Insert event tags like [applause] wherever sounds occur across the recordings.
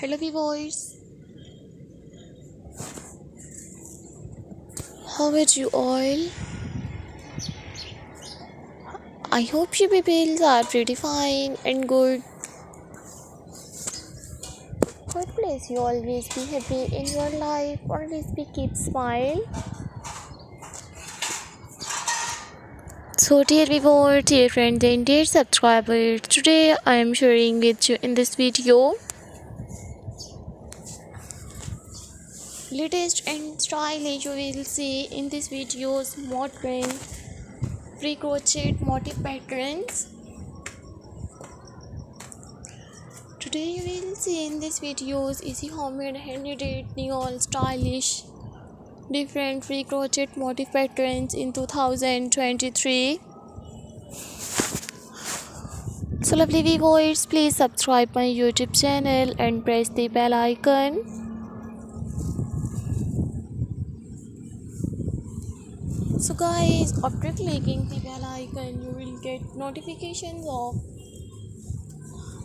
Hello viewers. How are you all? I hope you people are pretty fine and good. God bless you always be happy in your life, always be keep smile. So dear viewer, dear friends and dear subscribers, today I am sharing with you in this video latest and stylish you will see in this videos modern free crochet motif patterns. Today you will see in this videos easy homemade handmade neon stylish different free crochet motif patterns in 2023 so lovely viewers please subscribe my youtube channel and press the bell icon so guys after clicking the bell icon you will get notifications of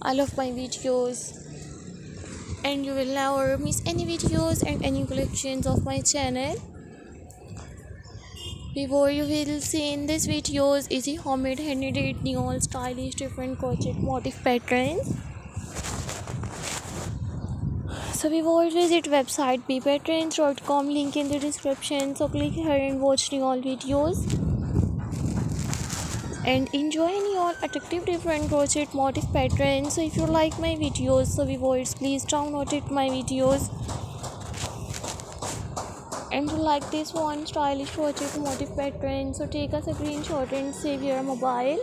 all of my videos. And you will never miss any videos and any collections of my channel. Before you will see in this videos easy homemade handmade neon stylish different crochet motif patterns so we will visit website bepatterns.com link in the description. So click here and watch all videos. And enjoy any all attractive different crochet motif patterns. So if you like my videos so viewers please download it my videos. And like this one stylish crochet motif pattern so take a screenshot and save your mobile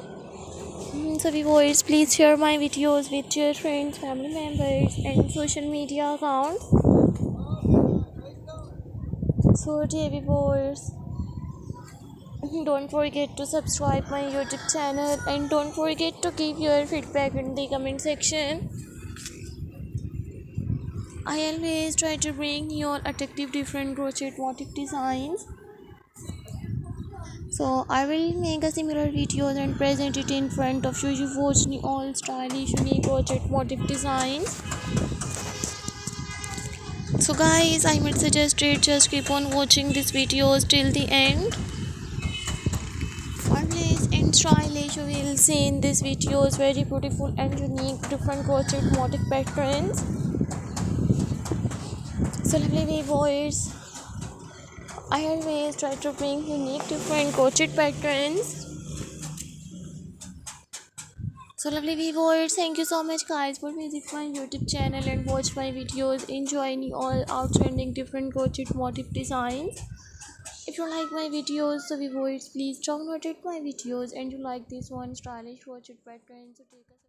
Mm, so viewers please share my videos with your friends family members and social media accounts. So dear viewers [laughs] don't forget to subscribe my youtube channel and don't forget to give your feedback in the comment section. I always try to bring you all attractive different crochet motif designs so i will make a similar videos and present it in front of you. You watch the all stylish unique crochet motif designs. So guys i would suggest it. Just keep on watching these videos till the end. Always and stylish you will see in these videos very beautiful and unique different crochet motif patterns. So lovely viewers I always try to bring unique different crochet patterns. So lovely viewers, thank you so much guys for visiting my YouTube channel and watch my videos. Enjoy all outstanding different crochet motif designs. If you like my videos, so viewers, please download my videos and you like this one stylish crochet pattern. So take a